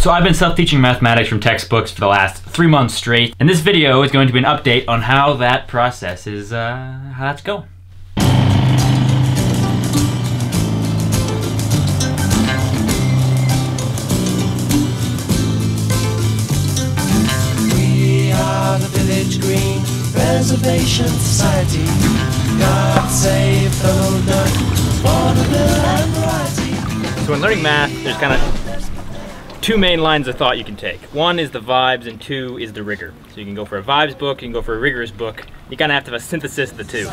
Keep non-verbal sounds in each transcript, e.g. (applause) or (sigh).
So I've been self-teaching mathematics from textbooks for the last three months straight, and this video is going to be an update on how that process is, uh, how that's going. We are the Village Green Preservation Society. God save the Lord, vaudeville and variety. So in learning math, there's kind of two main lines of thought you can take. One is the vibes and two is the rigor. So you can go for a vibes book, you can go for a rigorous book. You kind of have to have a synthesis of the two.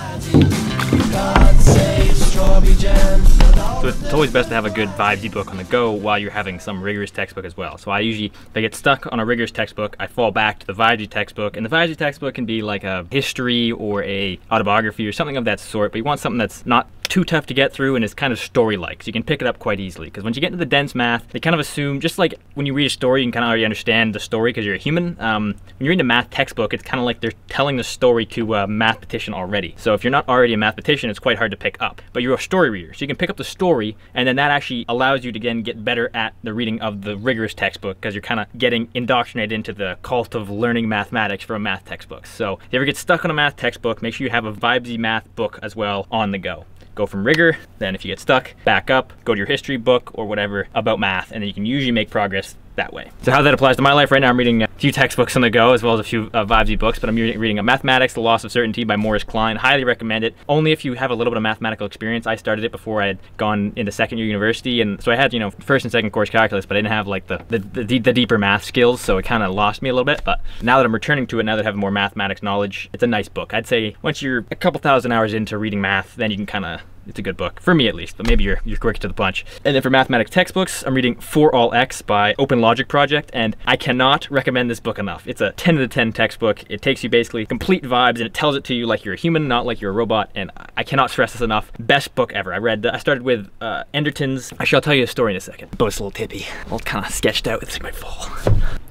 So it's always best to have a good vibesy book on the go while you're having some rigorous textbook as well. So I usually, if I get stuck on a rigorous textbook, I fall back to the vibesy textbook. And the vibesy textbook can be like a history or a autobiography or something of that sort. But you want something that's not too tough to get through and is kind of story-like, so you can pick it up quite easily. Because once you get into the dense math, they kind of assume, just like when you read a story, you can kind of already understand the story because you're a human. Um, when you're reading a math textbook, it's kind of like they're telling the story to a mathematician already. So if you're not already a mathematician, it's quite hard to pick up. But you're a story reader, so you can pick up the story, and then that actually allows you to again get better at the reading of the rigorous textbook because you're kind of getting indoctrinated into the cult of learning mathematics from a math textbooks. So if you ever get stuck on a math textbook, make sure you have a vibesy math book as well on the go go from rigor, then if you get stuck, back up, go to your history book or whatever about math, and then you can usually make progress that way. So how that applies to my life right now, I'm reading a few textbooks on the go as well as a few uh, Vibesy books, but I'm reading, reading Mathematics, The Loss of Certainty by Morris Kline. Highly recommend it. Only if you have a little bit of mathematical experience. I started it before I had gone into second year university, and so I had, you know, first and second course calculus, but I didn't have like the, the, the, the deeper math skills, so it kind of lost me a little bit. But now that I'm returning to it, now that I have more mathematics knowledge, it's a nice book. I'd say once you're a couple thousand hours into reading math, then you can kind of it's a good book for me at least but maybe you're you're quick to the punch. And then for mathematics textbooks i'm reading forall x by open logic project and i cannot recommend this book enough. It's a 10 out of 10 textbook. It takes you basically complete vibes and it tells it to you like you're a human not like you're a robot and i cannot stress this enough. Best book ever. I read i started with uh, enderton's i shall tell you a story in a second. But it's a little tippy. All kind of sketched out. It's my fall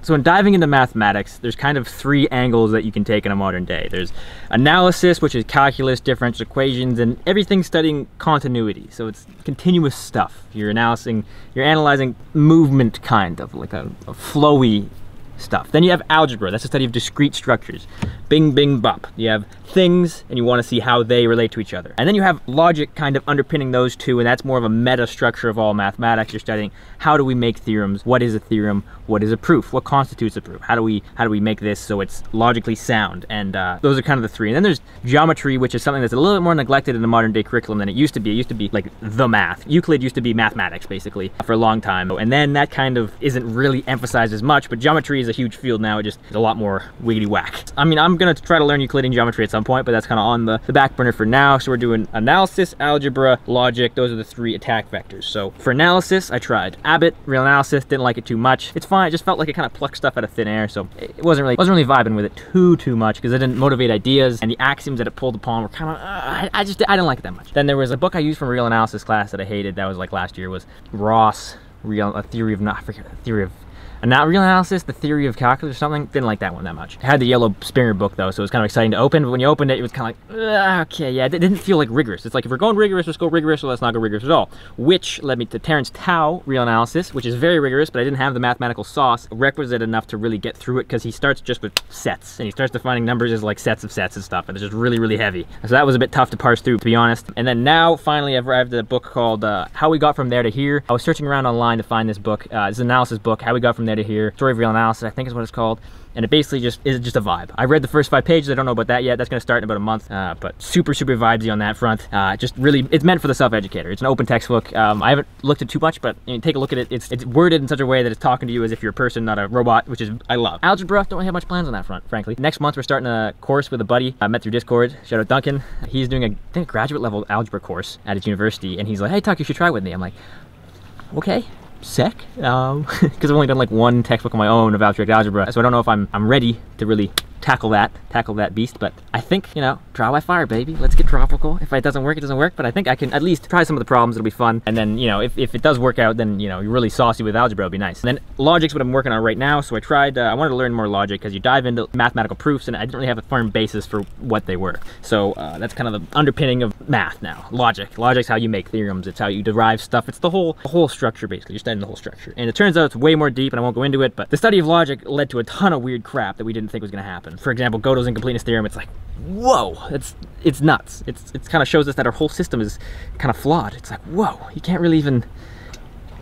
so in diving into mathematics, there's kind of three angles that you can take in a modern day. There's analysis, which is calculus, differential equations, and everything studying continuity. So it's continuous stuff. You're analyzing, you're analyzing movement kind of, like a, a flowy stuff. Then you have algebra, that's the study of discrete structures. Bing, bing, bop. You have things and you want to see how they relate to each other. And then you have logic kind of underpinning those two and that's more of a meta structure of all mathematics. You're studying how do we make theorems? What is a theorem? What is a proof? What constitutes a proof? How do we how do we make this so it's logically sound? And uh, those are kind of the three. And then there's geometry, which is something that's a little bit more neglected in the modern day curriculum than it used to be. It used to be like the math. Euclid used to be mathematics basically for a long time. And then that kind of isn't really emphasized as much, but geometry is a huge field now. It just is a lot more wiggity whack. I mean, I'm gonna try to learn Euclidean geometry at some point, but that's kind of on the, the back burner for now. So we're doing analysis, algebra, logic. Those are the three attack vectors. So for analysis, I tried Abbott, real analysis, didn't like it too much. It's fine, it just felt like it kind of plucked stuff out of thin air. So it wasn't really, wasn't really vibing with it too, too much because it didn't motivate ideas and the axioms that it pulled upon were kind of, uh, I, I just, I didn't like it that much. Then there was a book I used from real analysis class that I hated. That was like last year was Ross, real, a theory of not, I forget, a theory of and not real analysis, the theory of calculus or something, didn't like that one that much. It had the yellow Springer book though, so it was kind of exciting to open, but when you opened it, it was kind of like, okay, yeah, it didn't feel like rigorous. It's like, if we're going rigorous, let's go rigorous, so let's not go rigorous at all. Which led me to Terence Tao, real analysis, which is very rigorous, but I didn't have the mathematical sauce requisite enough to really get through it, because he starts just with sets, and he starts defining numbers as like sets of sets and stuff, and it's just really, really heavy. So that was a bit tough to parse through, to be honest. And then now, finally, I've arrived at a book called uh, How We Got From There to Here. I was searching around online to find this book. Uh, this analysis book, How We Got From There to Here, Story of Real analysis, I think is what it's called. And it basically just is just a vibe. I read the first five pages. I don't know about that yet. That's going to start in about a month. Uh, but super, super vibesy on that front. Uh, just really, it's meant for the self-educator. It's an open textbook. Um, I haven't looked at too much, but you know, take a look at it. It's, it's worded in such a way that it's talking to you as if you're a person, not a robot, which is, I love. Algebra, don't have much plans on that front, frankly. Next month, we're starting a course with a buddy I met through Discord. Shout out Duncan. He's doing a, I think, a graduate level algebra course at his university. And he's like, hey, Tuck, you should try with me. I'm like, okay sec um (laughs) because i've only done like one textbook on my own of abstract algebra so i don't know if i'm i'm ready to really tackle that tackle that beast but i think you know trial by fire, baby. Let's get tropical. If it doesn't work, it doesn't work. But I think I can at least try some of the problems. It'll be fun. And then, you know, if, if it does work out, then, you know, you're really saucy with algebra. It'll be nice. And then logic's what I'm working on right now. So I tried, uh, I wanted to learn more logic because you dive into mathematical proofs and I didn't really have a firm basis for what they were. So uh, that's kind of the underpinning of math now. Logic. Logic's how you make theorems. It's how you derive stuff. It's the whole, the whole structure, basically. You're studying the whole structure. And it turns out it's way more deep and I won't go into it, but the study of logic led to a ton of weird crap that we didn't think was going to happen. For example, Gödel's incompleteness theorem. It's like, whoa, it's it's nuts. It's it kind of shows us that our whole system is kind of flawed. It's like, whoa, you can't really even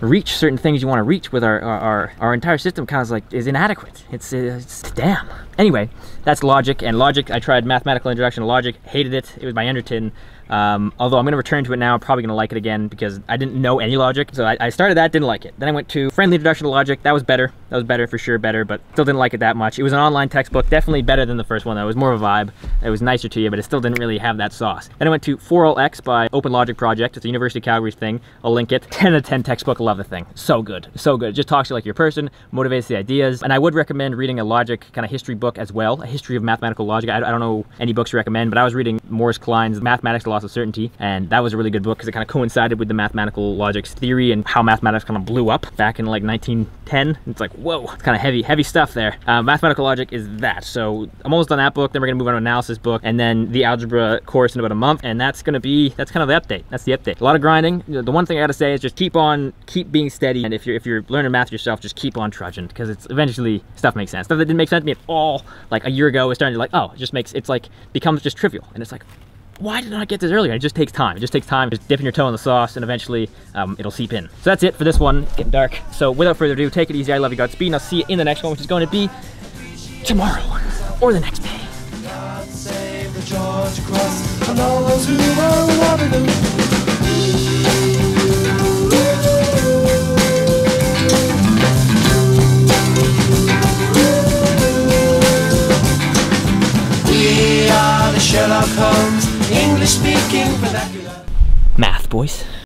reach certain things you want to reach with our our, our, our entire system kind of like is inadequate. It's, it's damn. Anyway, that's logic and logic. I tried mathematical introduction to logic, hated it. It was my Enderton. Um, although I'm going to return to it now, I'm probably going to like it again because I didn't know any logic. So I, I, started that, didn't like it. Then I went to Friendly Introduction to Logic. That was better. That was better for sure, better, but still didn't like it that much. It was an online textbook, definitely better than the first one though. It was more of a vibe. It was nicer to you, but it still didn't really have that sauce. Then I went to forall x by Open Logic Project. It's a University of Calgary thing. I'll link it. (laughs) 10 out of 10 textbook. Love the thing. So good. So good. It just talks to you like your person, motivates the ideas. And I would recommend reading a logic kind of history book as well, a history of mathematical logic. I, I don't know any books to recommend, but I was reading Morris Kline's Mathematics, The Of Certainty, and that was a really good book because it kind of coincided with the mathematical logics theory and how mathematics kind of blew up back in like 1910. It's like, whoa, it's kind of heavy, heavy stuff there. Uh, mathematical logic is that. So I'm almost done that book. Then we're gonna move on to analysis book and then the algebra course in about a month. And that's gonna be, that's kind of the update. That's the update. A lot of grinding. The one thing I gotta say is just keep on, keep being steady. And if you're, if you're learning math yourself, just keep on trudging because it's eventually stuff makes sense. Stuff that didn't make sense to me at all like a year ago is starting to like, oh, it just makes, it's like becomes just trivial. And it's like, why did I not get this earlier? It just takes time. It just takes time. Just dipping your toe in the sauce and eventually um, it'll seep in. So that's it for this one. It's getting dark. So without further ado, take it easy. I love you, Godspeed. And I'll see you in the next one, which is going to be tomorrow or the next day. God save the George Cross and all those who Waterloo. We